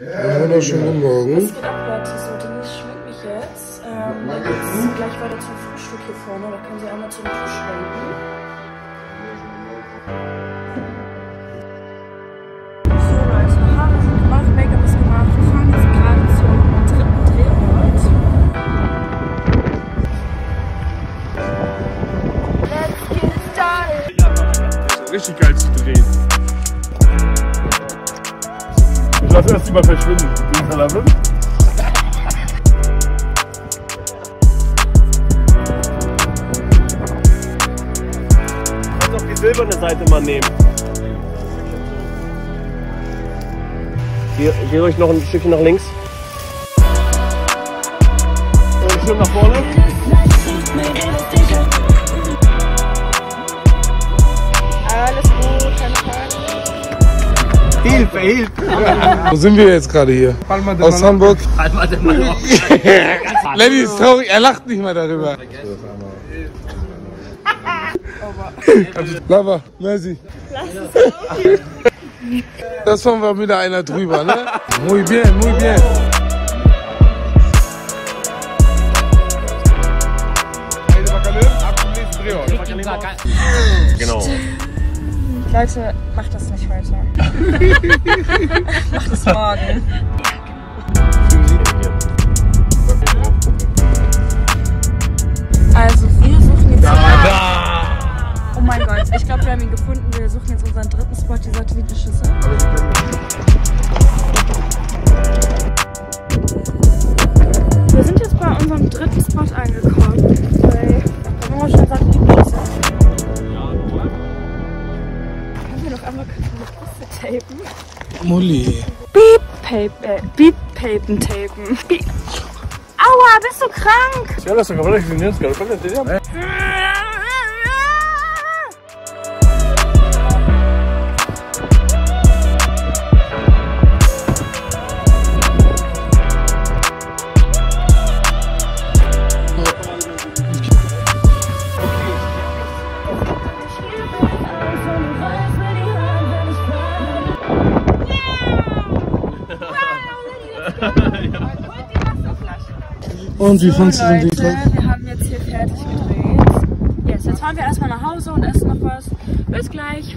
Einen wunderschönen Morgen. Was geht ab, Leute? So, Denise schminkt mich jetzt. Ähm, dann geht's gleich weiter zum Frühstück hier vorne. Da können Sie einmal zum Tisch schwenken. So, Leute, Haare sind gemacht, Make-up ist gemacht. Wir fahren jetzt gerade zum dritten Drehort. Let's get started! richtig geil zu drehen. Ich lasse erst mal verschwinden. Kannst auch die silberne Seite mal nehmen. Hier, hier ruhig noch ein Stückchen nach links. Und schön nach vorne. Hilfe, Hilfe! Wo sind wir jetzt gerade hier? Aus Hamburg. Der Mann Lenny ist traurig, er lacht nicht mehr darüber. Lava, merci. Das war wieder einer drüber, ne? Muy bien, muy bien. Genau. Leute, macht das nicht heute. macht es morgen. Also, wir suchen jetzt. Oh mein Gott, ich glaube, wir haben ihn gefunden. Wir suchen jetzt unseren dritten Spot, die Satellitenschüssel. Øh, papen. Molly. Beep Papen. Äh, Beep Papen Tapen. Beep. Aua, bist du krank? Ja, das kann man nicht sehen. Das kann man. Und wie fandest du den Leute, Ding? wir haben jetzt hier fertig gedreht. Yes, jetzt fahren wir erstmal nach Hause und essen noch was. Bis gleich.